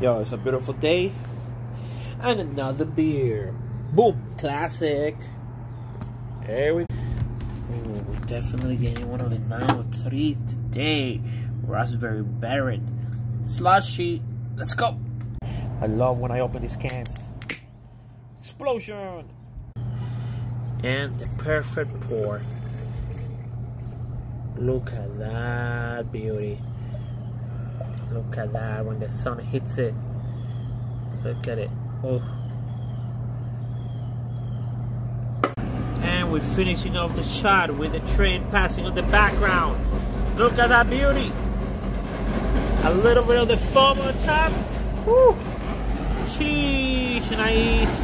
Yo, it's a beautiful day. And another beer. Boom, classic. There we Ooh, we're definitely getting one of the 903 today. Raspberry Beret. Slushy. Let's go. I love when I open these cans. Explosion! And the perfect pour. Look at that beauty. Look at that when the sun hits it. Look at it. Oh. And we're finishing off the shot with the train passing on the background. Look at that beauty. A little bit of the foam on top. Woo. Sheesh, nice.